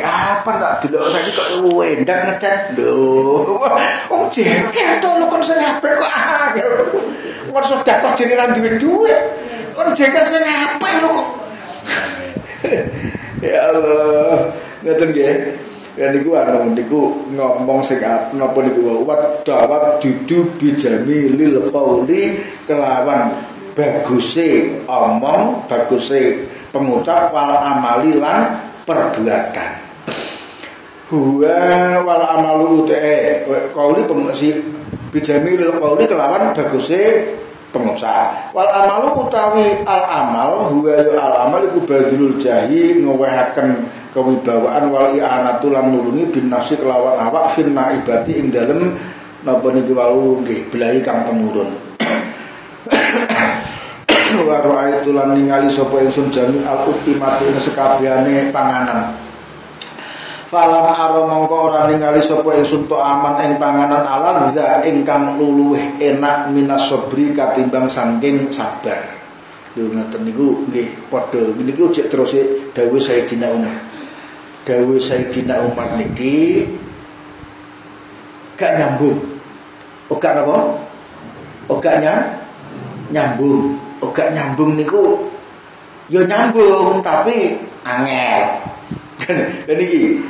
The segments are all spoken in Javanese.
apa tak delok saiki kok wendak ngecat. Lho wong jengkel to lu kon sing apik kok. Angel kon sedekah jenenge ra duwe duit. Kon jengkel sing apik lho kok. Ya Allah. Ngoten nggih. Ya niku ana niku ngomong sing napa niku? Wat dawat dudu bijami lil qauli kelawan. Baguse omong baguse pengucap wal amali lan perbuatan huwa wal amalu te qauli pengusi bijami lil qauli kelawan baguse pengucap wal amalu utawi al amal huwa al amal iku badrul jahi ngewehaken kewibawaan wal i'anatu lan nulungi bin nafsi kelawan awak fin naibati ing dalem napa niki wau nggih belahi kang temurun. Wa ra'aitu lan ningali sapa ingsun jami al ultimati ing sekabehane panganan Falam aro mongko ora ningali sapa ingsun to aman ing panganan aladza ingkang luluh enak minas sabri katimbang sangking sabar. Lho ngoten niku nggih padha niki cek terus dawuh Sayyidina Umar. Dawe Sayyidina Umar niki gak nyambung. Oh gak apa? Oh gak nyambung. Oh gak nyambung niku ya nyambung tapi angel. Dan iki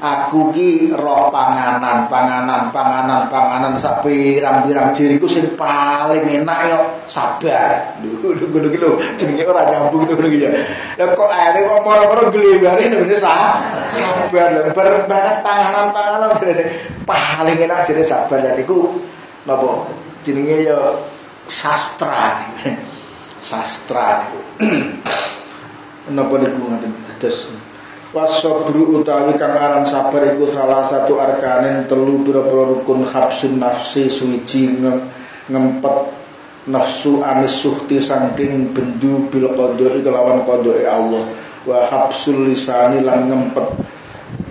aku ki roh panganan panganan panganan panganan. Sapi pirang-pirang jiriku sing paling enak yo sabar. Lho lho lho jenenge ora nyambung lho ya. Lha kok ane kok moro-moro gleware ngene sa sabar. Lho berbalas panganan panganan paling enak jenenge sabar. Dan iku napa? Jenenge yo sastra. Sastra napa niku? Ngoten terus Wasobru utawi kang aran sabar iku salah satu arkanin telu pira-pira rukun habsun nafsi suci ngempet nafsu anis suhti saking bendu bil qadai kelawan qadai Allah. Wa habsul lisani lan ngempet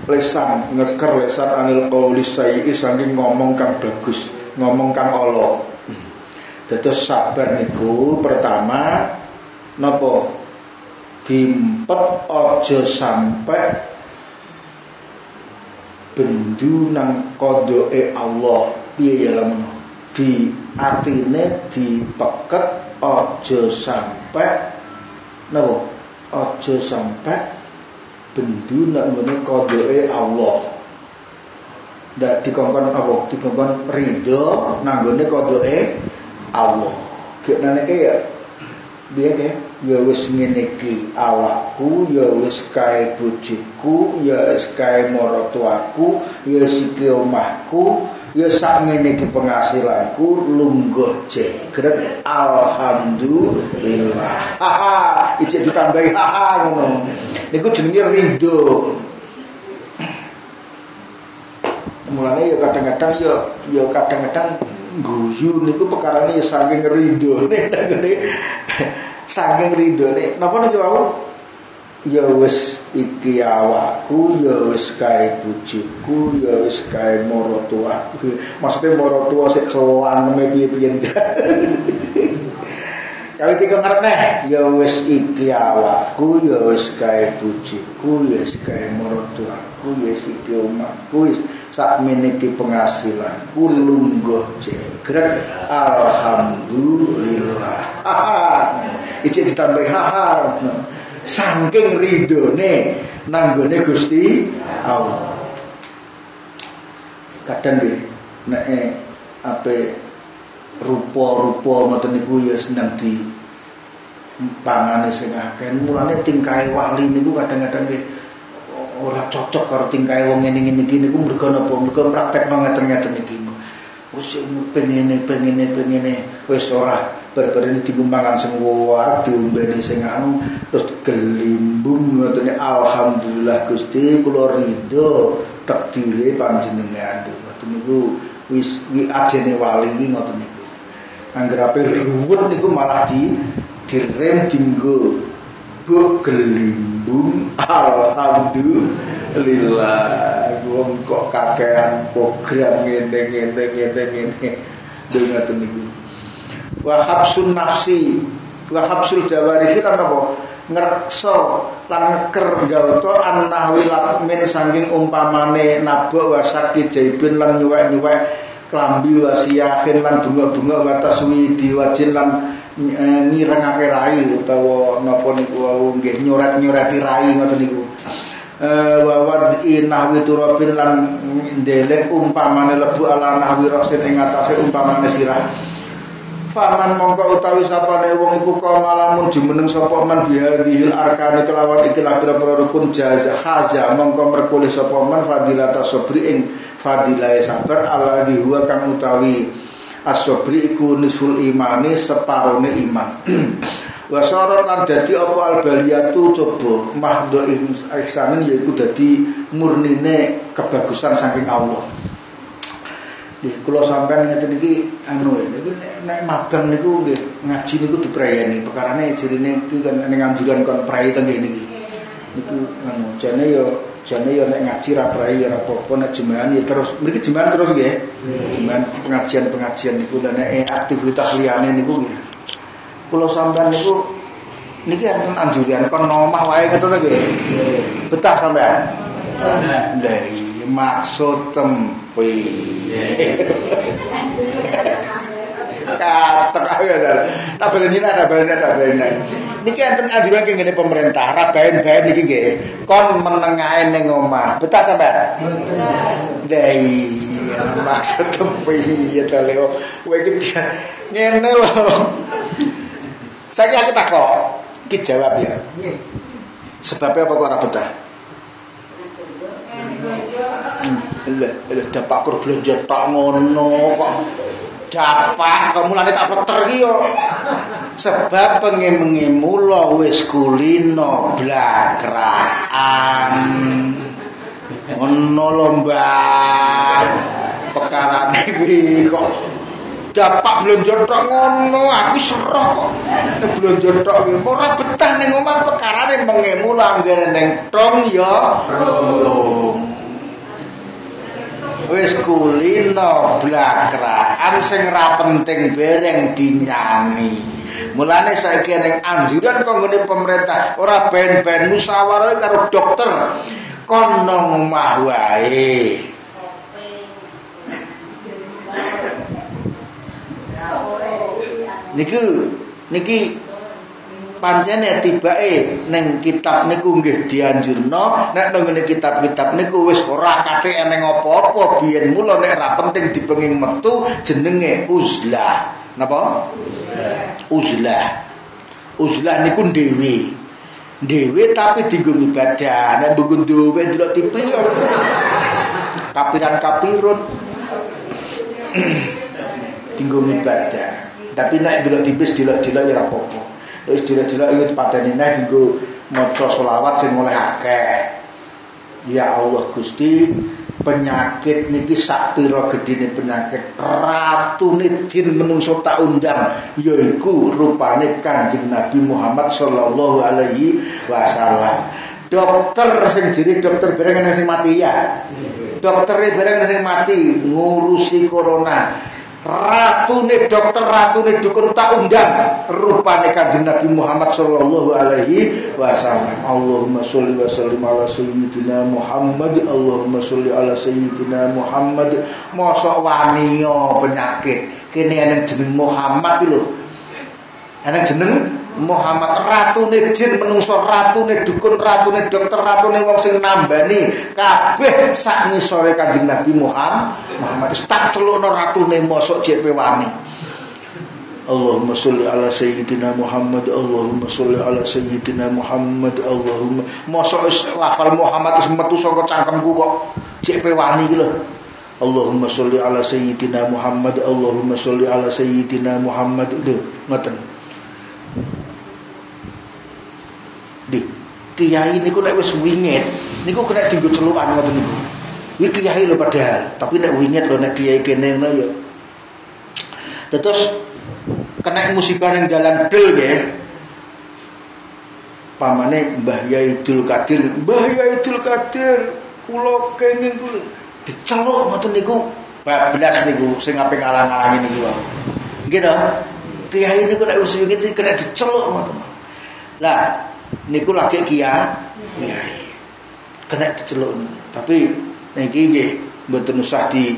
lesan ngeker lesan anil qauli sayyi saking ngomong kang bagus ngomong kang Allah Dados sabar niku pertama napa dimpet aja sampai bendu nang kodoke Allah. Piye ya lamun di atine dipeket aja sampai napa? Aja sampai bendu nang ngene kodoke Allah. Ndak dikongkon apa? Dikongkon ridho nang ngene kodoke Allah. Kek nane ya biar ya ya wis iki awakku ya wis kae bojoku ya wis kae maratuaku ya siki omahku ya sak ngene iki penghasilanku lungguh jegret alhamdulillah. Haha iki ditambahi haha ngono. Niku jenenge ridho mulane ya kadang-kadang ya ya kadang-kadang guyu niku perkarane ya saking ridho nek saking ridhone. Napa nek wau ya wis iki awakku ya wis kae bojoku ya wis kae maratuaku maksude maratua sik sowaneme piye-piye Kali tiga ngerti ya wis iki awakku, ya wis kae bojoku, ya wis kae maratuaku, ya wis iki omahku, wis sak meniki penghasilan lungguh jegret alhamdulillah. Iki ditambah haha saking ridone nanggone Gusti Allah. Kadang nggih nek ape rupa-rupa ngoten niku ya seneng di pangane sing akeh. Mulane tingkae wali niku kadang-kadang nggih ora cocok karo tingkae wong ngene-ngene iki niku mergo napa? Mergo praktekno ngeten-ngeten iki. Wis pengene pengene pengene wis ora berbeda di sing war diombeni sing anu terus gelimbung ngoten alhamdulillah Gusti kula ridho takdire panjenengan. Niku wis wi ajene wali iki ngoten niku anggerape ruwet niku malah di direm dinggo bu gelimbung. Alhamdulillah. Wong kok kakean program ngene ngene ngene ngene. Dengan niku. Wa habsun nafsi wa habsul jawarih lan apa ngrekso lan ngeker gawto annahwi min saking umpamane nabok wasaki jaibin lan nyuwek-nyuwek klambi wasiyahin lan bunga-bunga wa taswidi wajin lan ngirengake rai utawa napa niku nggih nyoret-nyoreti rai ngoten niku. Eh, wa wad'i nahwi turabin lan ndelek umpamane lebu ala nahwi rasin ing atase umpamane sirah. Faman mongko utawi sapane wong iku kok ngalamun jumeneng sapa man bihadhil arkane kelawan iki labra rukun jaza haza mongko merkuli sapa man fadilata sabri ing fadilah sabar ala dihuwa kang utawi asobri iku nisful imani separone iman Wasara lan dadi apa albaliyatu coba mahdo ihsanin yaiku dadi murnine kebagusan saking Allah. Nggih, kula sampean ngeten iki anu niku nek mabang niku nggih ngaji niku diprayani perkarane jirine iki kan ning anjuran kon prai teng niki. Niku anu jane yo jane yo nek ngaji ra prai ora apa-apa nek jemahan ya terus mriki jemahan terus nggih. Jemahan pengajian-pengajian niku dan nek aktivitas liyane niku nggih kula sampean niku niki enten anjuran kon omah wae ngoten nggih. Betah sampean? Lah iya maksud tempe. Katek ayo tak baleni tak baleni tak baleni. Niki enten anjuran ki ngene pemerintah, ra baen-baen niki nggih. Kon menengae ning omah. Betah sampean? Lah iya maksud tempe ya daleo. Kowe iki ngene lho. Saya aku takok, ki jawab ya. Sebabnya apa kok ora betah? Hmm, lha dapat kur belanja tak ngono kok. Dapat kamu lane tak peter ki yo. Sebab pengen mula wis kulino blakraan. Ngono lho, Mbak. Pekarane kuwi kok dapat blonjo tok ngono aku serah kok blonjo tok iki ora betah ning omah pekarane mengemu langgere ning tong ya wis kulino blakraan sing ra penting bereng dinyani. Mulane saiki ning anjuran kanggo pemerintah ora ben-ben musyawarah karo dokter. Kono omah wae. Niku niki pancene tibake ning kitab niku nggih dianjurno nek nang kitab-kitab niku wis ora kathik eneng apa-apa biyen mula nek ora penting dipenging metu jenenge uzlah. Napa? Uzlah. Uzlah niku dhewe. Dhewe tapi dienggo ibadah nek mbungkun dhewe ndelok TV kapiran-kapirun dienggo ibadah tapi nek delok tipis delok-delok ya ora apa-apa. Wis delok-delok iki pateni nek dienggo maca selawat sing oleh akeh. Ya Allah Gusti, penyakit niki sak pira gedine penyakit ratune jin menungso tak undang yaiku rupane Kanjeng Nabi Muhammad sallallahu alaihi wasallam. Dokter sing jiri dokter bareng sing mati ya. Dokter bareng sing mati ngurusi corona. Ratune dokter ratune dukun tak undang. Rupane kanjeng Nabi Muhammad sallallahu alaihi wasallam. Allahumma sholli wa sallim ala sayyidina Muhammad. Allahumma sholli ala sayyidina Muhammad. Mosok wani penyakit. Kene ana jeneng Muhammad lho. Ana jeneng Muhammad ratune jin menungso ratune dukun ratune dokter ratune wong sing nambani. Kabeh sak ngisore Kanjeng Nabi Muhammad Muhammad tak celukno ratune mosok jek pewani. Allahumma sholli ala sayyidina Muhammad Allahumma sholli ala sayyidina Muhammad Allahumma. Mosok lafal Muhammad wis metu saka cangkemku kok jek pewani iki lho. Allahumma sholli ala sayyidina Muhammad Allahumma sholli ala sayyidina Muhammad. Ngoten kiai niku nek wis wingit niku kena dienggo celukan ngoten niku. Iki kiai lho padahal, tapi nek wingit lho nek kiai kene ngono ya. Terus kena musibah ning dalan del nggih. Pamane Mbah Yaidul Kadir, Mbah Yaidul Kadir, kula kenging kula diceluk ngoten niku. Bablas niku sing ape ngalang-alangi niku wae. To? Kiai niku nek wis wingit kena diceluk ngoten. Lah, niku lagi kia kiai. Kena diceluk tapi niki nggih mboten usah di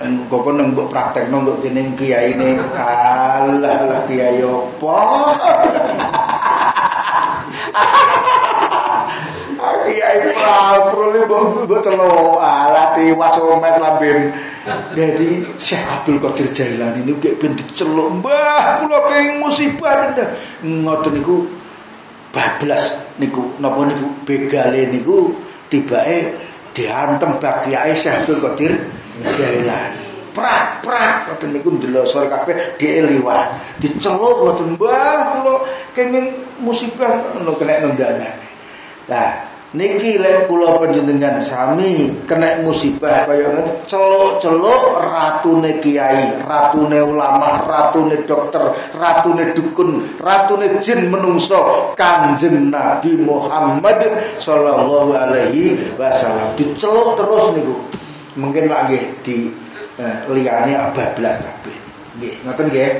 kok nang mbok praktekno mbok kene kiai ne alah lah kiai opo Kiai Prapro li mbok celuk. Alah tiwas omes lambin Jadi Syekh Abdul Qadir Jailani niku gek ben diceluk. Mbah kula kenging musibah. Ngoten niku bablas niku napa niku begale niku tibake diantem bagiake Syekh Abdul Qadir Jailani. Prak prak ngoten niku ndelosor kabeh dieliwat. Diceluk ngoten Mbah kula kenging musibah ngono kena nandane. Lah Niki lek kula panjenengan sami kena musibah kaya celuk-celuk ratune kiai, ratune ulama, ratune dokter, ratune dukun, ratune jin menungso Kanjeng Nabi Muhammad sallallahu alaihi wasallam. Diceluk terus niku. Mungkin lagi di eh, liyane abablas kabeh. Nggih, ngoten nggih.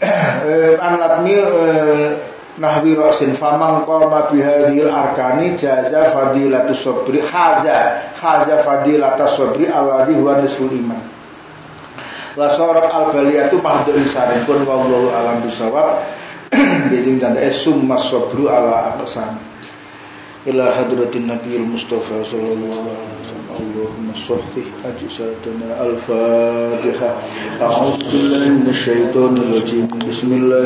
Eh, anlatmi eh, nahwi rasin faman qama bihadhil arkani jaza fadilatus sabri. Haza haza fadilatus sabri alladhi huwa nisful iman. La sorab al baliyatu mahdu insanin pun wallahu alam bisawab. Biding canda summa sabru ala aqsam. Ila hadratin nabiyil mustafa sallallahu alaihi wasallam. Allahumma sahih ajsadana al-fatihah a'udzu billahi minasyaitonir rajim bismillah